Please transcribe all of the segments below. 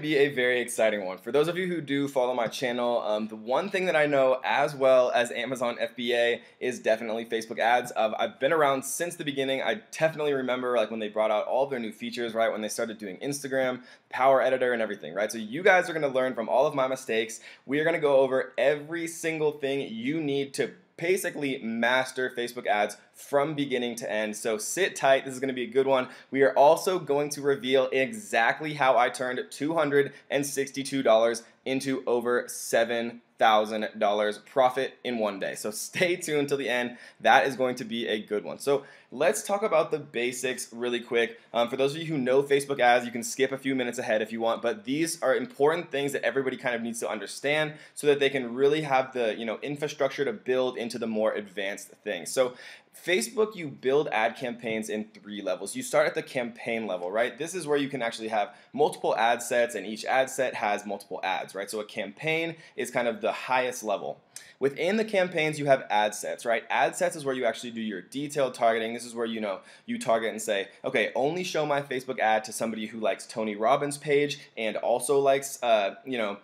to be a very exciting one. For those of you who do follow my channel, um, the one thing that I know as well as Amazon FBA is definitely Facebook ads. Uh, I've been around since the beginning. I definitely remember like when they brought out all their new features, right? When they started doing Instagram, Power Editor, and everything, right? So you guys are going to learn from all of my mistakes. We are going to go over every single thing you need to basically master Facebook ads from beginning to end. So sit tight. This is going to be a good one. We are also going to reveal exactly how I turned $262 into over $7,000 profit in one day. So stay tuned till the end. That is going to be a good one. So let's talk about the basics really quick. Um, for those of you who know Facebook ads, you can skip a few minutes ahead if you want, but these are important things that everybody kind of needs to understand so that they can really have the you know infrastructure to build into the more advanced things. So Facebook, you build ad campaigns in three levels. You start at the campaign level, right? This is where you can actually have multiple ad sets, and each ad set has multiple ads, right? So a campaign is kind of the highest level. Within the campaigns, you have ad sets, right? Ad sets is where you actually do your detailed targeting. This is where you know you target and say, okay, only show my Facebook ad to somebody who likes Tony Robbins' page and also likes, uh, you know,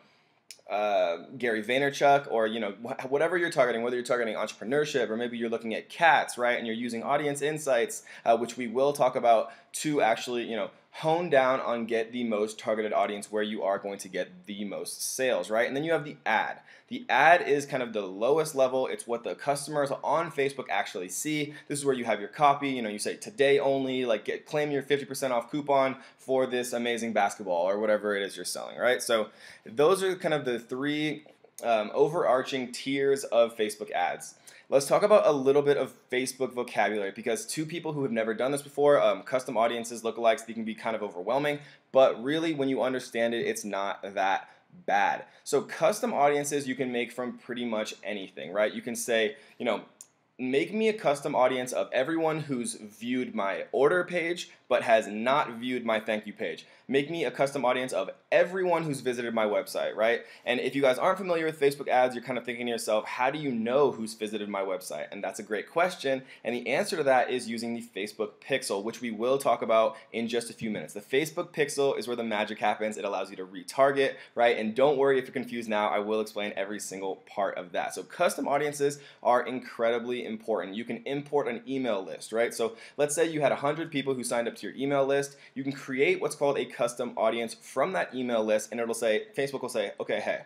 uh, Gary Vaynerchuk or you know wh- whatever you're targeting, whether you're targeting entrepreneurship or maybe you're looking at cats, right? And you're using audience insights, uh, which we will talk about to actually you know hone down on get the most targeted audience where you are going to get the most sales, right? And then you have the ad. The ad is kind of the lowest level. It's what the customers on Facebook actually see. This is where you have your copy. You know, you say today only, like get claim your 50% off coupon for this amazing basketball or whatever it is you're selling, right? So those are kind of the three um, overarching tiers of Facebook ads. Let's talk about a little bit of Facebook vocabulary because two people who have never done this before, um, custom audiences, lookalikes, they can be kind of overwhelming. But really, when you understand it, it's not that bad. So custom audiences you can make from pretty much anything, right? You can say, you know, make me a custom audience of everyone who's viewed my order page but has not viewed my thank you page. Make me a custom audience of everyone who's visited my website, right? And if you guys aren't familiar with Facebook ads, you're kind of thinking to yourself, how do you know who's visited my website? And that's a great question. And the answer to that is using the Facebook Pixel, which we will talk about in just a few minutes. The Facebook Pixel is where the magic happens. It allows you to retarget, right? And don't worry if you're confused now, I will explain every single part of that. So custom audiences are incredibly important. You can import an email list, right? So let's say you had 100 people who signed up to your email list. You can create what's called a custom audience from that email list, and it'll say, Facebook will say, okay, hey,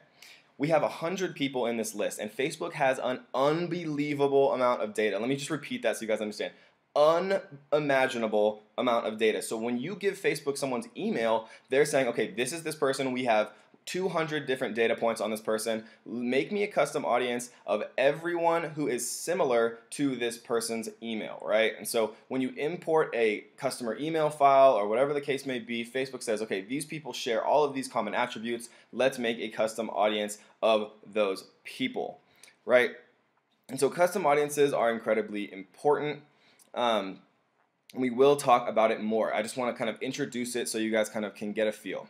we have 100 people in this list, and Facebook has an unbelievable amount of data. Let me just repeat that so you guys understand. Unimaginable amount of data. So when you give Facebook someone's email, they're saying, okay, this is this person. We have 200 different data points on this person. Make me a custom audience of everyone who is similar to this person's email, right? And so when you import a customer email file or whatever the case may be, Facebook says, okay, these people share all of these common attributes. Let's make a custom audience of those people, right? And so custom audiences are incredibly important. Um, we will talk about it more. I just want to kind of introduce it so you guys kind of can get a feel.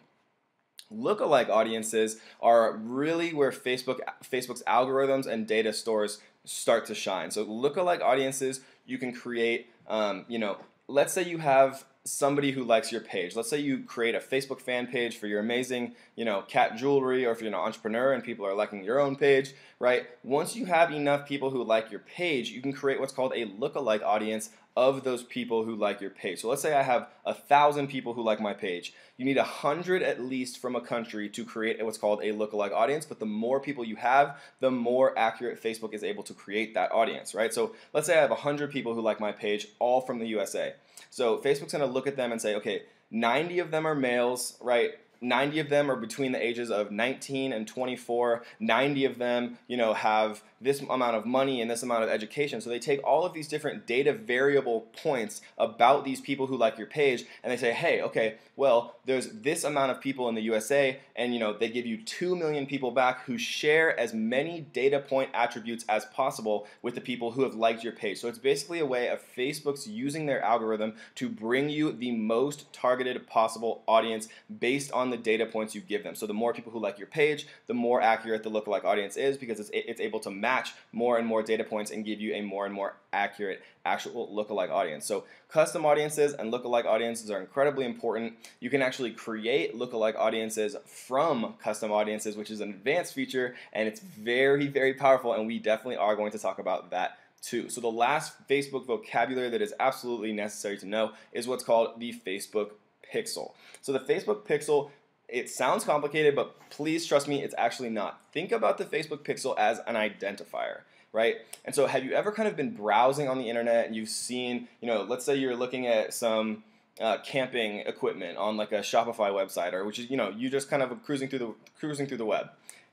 Lookalike audiences are really where Facebook Facebook's algorithms and data stores start to shine. So lookalike audiences you can create. Um, you know, let's say you have somebody who likes your page. Let's say you create a Facebook fan page for your amazing, you know, cat jewelry, or if you're an entrepreneur and people are liking your own page, right? Once you have enough people who like your page, you can create what's called a lookalike audience of those people who like your page. So let's say I have a thousand people who like my page. You need a hundred at least from a country to create what's called a lookalike audience. But the more people you have, the more accurate Facebook is able to create that audience, right? So let's say I have a hundred people who like my page, all from the USA. So Facebook's to look at them and say, okay, 90 of them are males, right? 90 of them are between the ages of 19 and 24. 90 of them, you know, have this amount of money and this amount of education. So they take all of these different data variable points about these people who like your page and they say, hey, okay, well, there's this amount of people in the USA, and you know, they give you 2 million people back who share as many data point attributes as possible with the people who have liked your page. So it's basically a way of Facebook's using their algorithm to bring you the most targeted possible audience based on the data points you give them. So the more people who like your page, the more accurate the lookalike audience is because it's, it's able to match match more and more data points and give you a more and more accurate actual lookalike audience. So custom audiences and lookalike audiences are incredibly important. You can actually create lookalike audiences from custom audiences, which is an advanced feature and it's very, very powerful. And we definitely are going to talk about that too. So the last Facebook vocabulary that is absolutely necessary to know is what's called the Facebook pixel. So the Facebook pixel it sounds complicated, but please trust me, it's actually not. Think about the Facebook pixel as an identifier right? And so have you ever kind of been browsing on the internet and you've seen, you know, let's say you're looking at some uh, camping equipment on like a Shopify website or which is, you know, you just kind of cruising through the cruising through the web.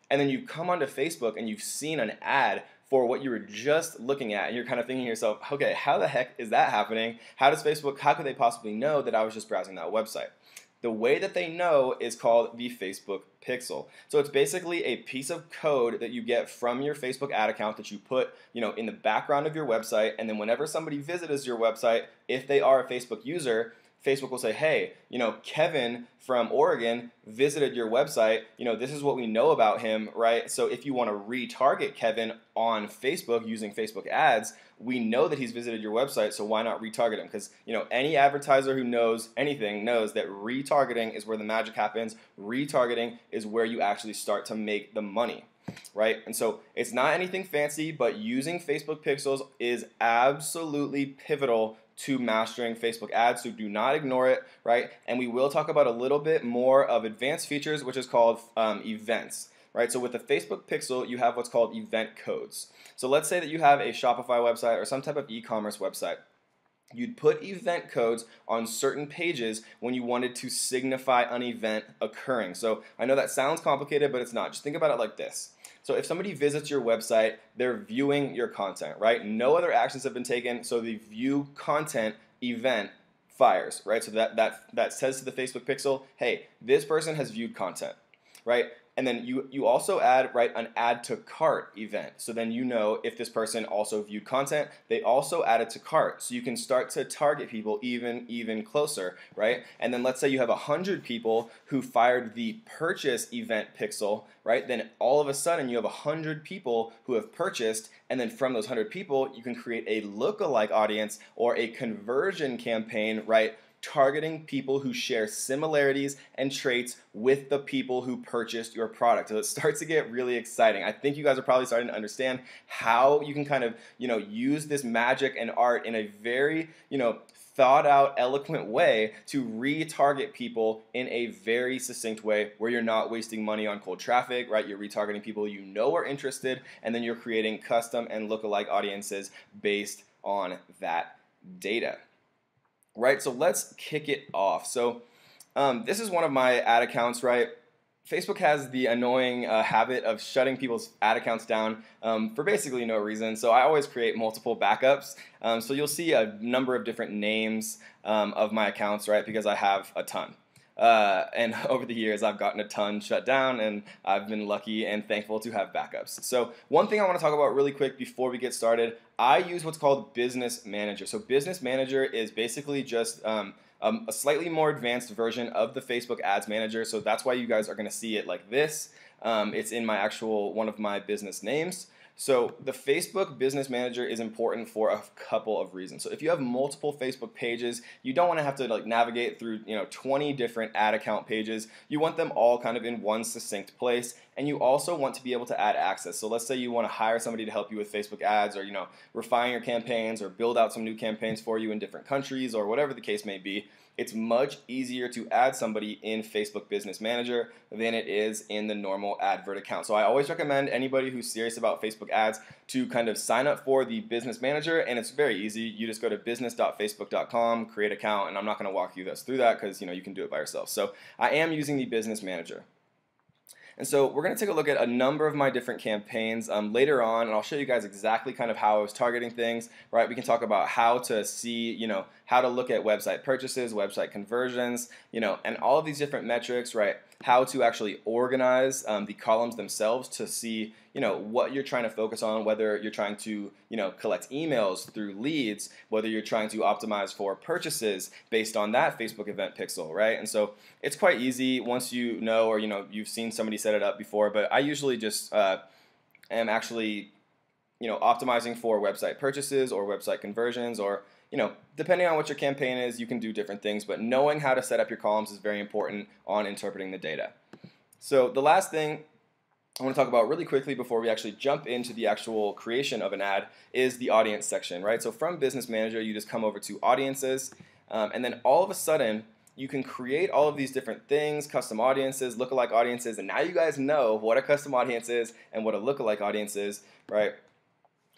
And then you come onto Facebook and you've seen an ad for what you were just looking at and you're kind of thinking to yourself, okay, how the heck is that happening? How does Facebook, how could they possibly know that I was just browsing that website? The way that they know is called the Facebook pixel. So it's basically a piece of code that you get from your Facebook ad account that you put, you know, in the background of your website and then whenever somebody visits your website, if they are a Facebook user, Facebook will say, hey, you know, Kevin from Oregon visited your website. You know, this is what we know about him, right? So if you want to retarget Kevin on Facebook using Facebook ads, we know that he's visited your website, so why not retarget him? Because you know any advertiser who knows anything knows that retargeting is where the magic happens. Retargeting is where you actually start to make the money, right? And so it's not anything fancy, but using Facebook Pixels is absolutely pivotal to mastering Facebook ads, so do not ignore it, right? And we will talk about a little bit more of advanced features, which is called um, events right? So with the Facebook Pixel, you have what's called event codes. So let's say that you have a Shopify website or some type of e-commerce website. You'd put event codes on certain pages when you wanted to signify an event occurring. So I know that sounds complicated, but it's not. Just think about it like this. So if somebody visits your website, they're viewing your content, right? No other actions have been taken, so the view content event fires, right? So that that that says to the Facebook pixel, "Hey, this person has viewed content." Right? And then you, you also add, right, an add to cart event. So then you know if this person also viewed content, they also added to cart. So you can start to target people even, even closer, right? And then let's say you have 100 people who fired the purchase event pixel, right? Then all of a sudden you have 100 people who have purchased, and then from those 100 people, you can create a lookalike audience or a conversion campaign, right? Targeting people who share similarities and traits with the people who purchased your product. So it starts to get really exciting. I think you guys are probably starting to understand how you can kind of, you know, use this magic and art in a very, you know, thought out, eloquent way to retarget people in a very succinct way where you're not wasting money on cold traffic, right? You're retargeting people you know are interested, and then you're creating custom and lookalike audiences based on that data right? So let's kick it off. So um, this is one of my ad accounts, right? Facebook has the annoying uh, habit of shutting people's ad accounts down um, for basically no reason. So I always create multiple backups. Um, so you'll see a number of different names um, of my accounts, right? Because I have a ton. Uh, and over the years, I've gotten a ton shut down, and I've been lucky and thankful to have backups. So, one thing I want to talk about really quick before we get started I use what's called Business Manager. So, Business Manager is basically just um, um, a slightly more advanced version of the Facebook Ads Manager. So, that's why you guys are going to see it like this. Um, it's in my actual one of my business names. So the Facebook Business Manager is important for a couple of reasons. So if you have multiple Facebook pages, you don't want to have to like navigate through, you know, 20 different ad account pages. You want them all kind of in one succinct place and you also want to be able to add access. So let's say you want to hire somebody to help you with Facebook ads or, you know, refine your campaigns or build out some new campaigns for you in different countries or whatever the case may be it's much easier to add somebody in Facebook Business Manager than it is in the normal advert account. So I always recommend anybody who's serious about Facebook ads to kind of sign up for the Business Manager, and it's very easy. You just go to business.facebook.com, create account, and I'm not going to walk you guys through that because you know you can do it by yourself. So I am using the Business Manager. And so we're going to take a look at a number of my different campaigns um, later on, and I'll show you guys exactly kind of how I was targeting things, right? We can talk about how to see, you know, how to look at website purchases, website conversions, you know, and all of these different metrics, right? How to actually organize um, the columns themselves to see, you know, what you're trying to focus on, whether you're trying to, you know, collect emails through leads, whether you're trying to optimize for purchases based on that Facebook event pixel, right? And so it's quite easy once you know or, you know, you've seen somebody set it up before, but I usually just uh, am actually you know, optimizing for website purchases or website conversions or you know, depending on what your campaign is, you can do different things, but knowing how to set up your columns is very important on interpreting the data. So the last thing I want to talk about really quickly before we actually jump into the actual creation of an ad is the audience section, right? So from Business Manager, you just come over to Audiences, um, and then all of a sudden, you can create all of these different things, custom audiences, lookalike audiences, and now you guys know what a custom audience is and what a lookalike audience is, right?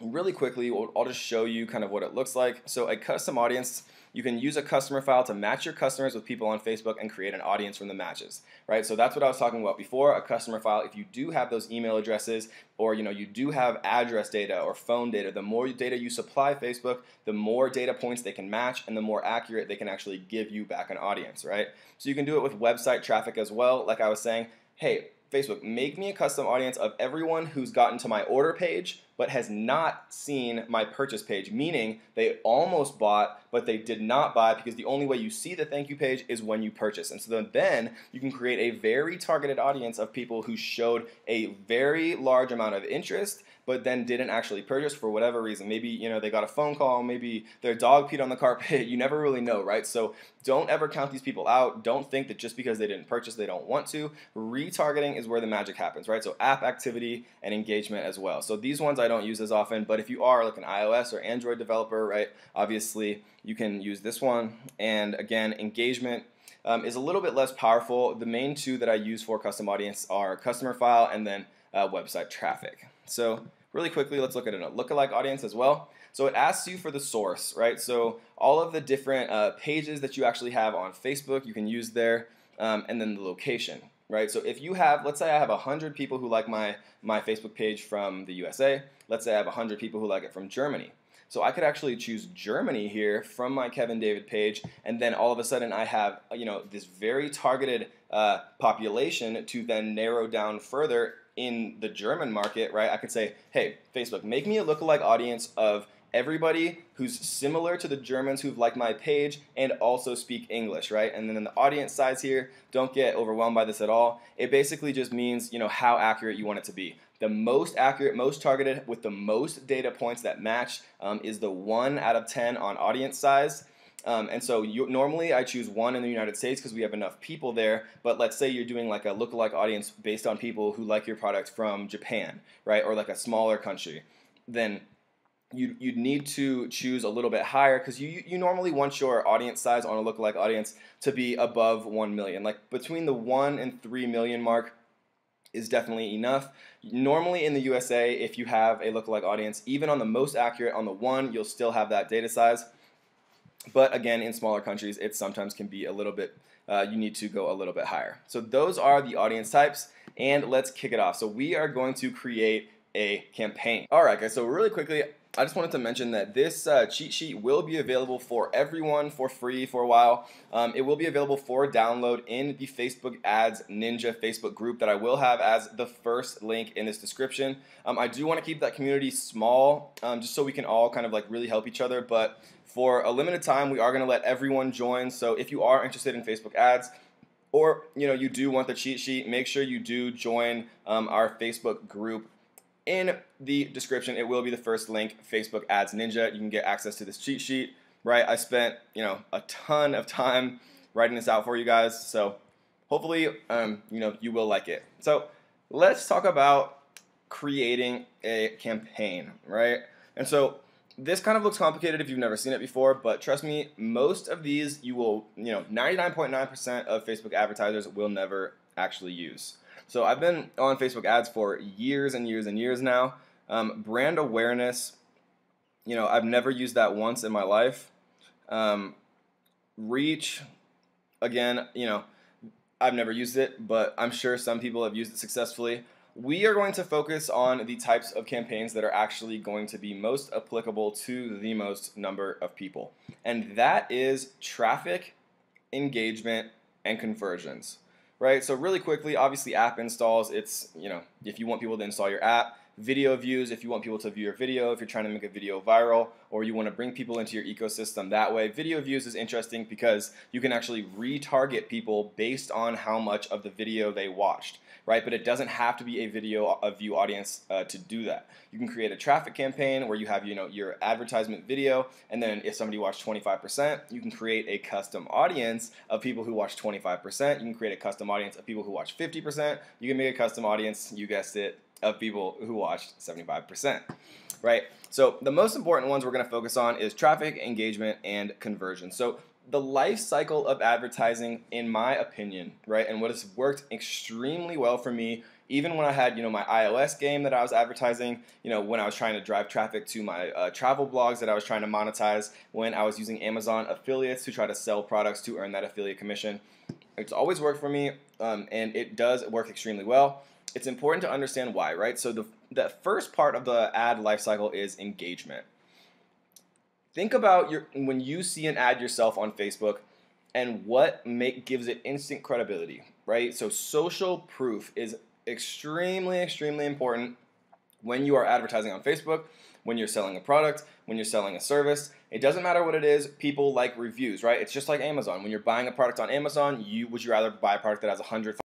Really quickly, I'll just show you kind of what it looks like. So a custom audience, you can use a customer file to match your customers with people on Facebook and create an audience from the matches, right? So that's what I was talking about before, a customer file. If you do have those email addresses or you know you do have address data or phone data, the more data you supply Facebook, the more data points they can match and the more accurate they can actually give you back an audience, right? So you can do it with website traffic as well. Like I was saying, hey, Facebook, make me a custom audience of everyone who's gotten to my order page but has not seen my purchase page, meaning they almost bought, but they did not buy because the only way you see the thank you page is when you purchase. And so then, you can create a very targeted audience of people who showed a very large amount of interest but then didn't actually purchase for whatever reason. Maybe you know they got a phone call, maybe their dog peed on the carpet. You never really know, right? So don't ever count these people out. Don't think that just because they didn't purchase, they don't want to. Retargeting is where the magic happens, right? So app activity and engagement as well. So these ones I don't use as often, but if you are like an iOS or Android developer, right, obviously you can use this one. And again, engagement. Um, is a little bit less powerful. The main two that I use for custom audience are customer file and then uh, website traffic. So Really quickly, let's look at a lookalike audience as well. So it asks you for the source, right? So all of the different uh, pages that you actually have on Facebook, you can use there, um, and then the location, right? So if you have, let's say I have 100 people who like my, my Facebook page from the USA. Let's say I have 100 people who like it from Germany. So I could actually choose Germany here from my Kevin David page, and then all of a sudden I have you know this very targeted uh, population to then narrow down further in the German market, right, I could say, hey, Facebook, make me a lookalike audience of everybody who's similar to the Germans who've liked my page and also speak English, right? And then in the audience size here, don't get overwhelmed by this at all. It basically just means, you know, how accurate you want it to be. The most accurate, most targeted with the most data points that match um, is the 1 out of 10 on audience size. Um, and so you, normally I choose one in the United States because we have enough people there. But let's say you're doing like a lookalike audience based on people who like your product from Japan, right, or like a smaller country. Then you you'd need to choose a little bit higher because you you normally want your audience size on a lookalike audience to be above one million. Like between the one and three million mark is definitely enough. Normally in the USA, if you have a lookalike audience, even on the most accurate on the one, you'll still have that data size. But again, in smaller countries, it sometimes can be a little bit, uh, you need to go a little bit higher. So those are the audience types, and let's kick it off. So we are going to create a campaign. All right, guys, so really quickly, I just wanted to mention that this uh, cheat sheet will be available for everyone for free for a while. Um, it will be available for download in the Facebook Ads Ninja Facebook group that I will have as the first link in this description. Um, I do want to keep that community small um, just so we can all kind of like really help each other, but for a limited time, we are going to let everyone join. So if you are interested in Facebook ads, or you know you do want the cheat sheet, make sure you do join um, our Facebook group in the description, it will be the first link, Facebook Ads Ninja. You can get access to this cheat sheet, right? I spent, you know, a ton of time writing this out for you guys, so hopefully, um, you know, you will like it. So let's talk about creating a campaign, right? And so this kind of looks complicated if you've never seen it before, but trust me, most of these you will, you know, 99.9% of Facebook advertisers will never actually use. So I've been on Facebook ads for years and years and years now. Um, brand awareness, you know, I've never used that once in my life. Um, reach, again, you know, I've never used it, but I'm sure some people have used it successfully. We are going to focus on the types of campaigns that are actually going to be most applicable to the most number of people. And that is traffic, engagement, and conversions right? So really quickly, obviously app installs, it's, you know, if you want people to install your app, video views if you want people to view your video, if you're trying to make a video viral, or you want to bring people into your ecosystem that way. Video views is interesting because you can actually retarget people based on how much of the video they watched right? But it doesn't have to be a video a view audience uh, to do that. You can create a traffic campaign where you have you know your advertisement video, and then if somebody watched 25%, you can create a custom audience of people who watch 25%. You can create a custom audience of people who watch 50%. You can make a custom audience, you guessed it, of people who watched 75%. Right? So the most important ones we're going to focus on is traffic, engagement, and conversion. So the life cycle of advertising, in my opinion, right, and what has worked extremely well for me, even when I had, you know, my iOS game that I was advertising, you know, when I was trying to drive traffic to my uh, travel blogs that I was trying to monetize, when I was using Amazon affiliates to try to sell products to earn that affiliate commission. It's always worked for me, um, and it does work extremely well. It's important to understand why, right? So the the first part of the ad lifecycle is engagement think about your when you see an ad yourself on Facebook and what make gives it instant credibility, right? So social proof is extremely extremely important when you are advertising on Facebook, when you're selling a product, when you're selling a service. It doesn't matter what it is, people like reviews, right? It's just like Amazon. When you're buying a product on Amazon, you would you rather buy a product that has 100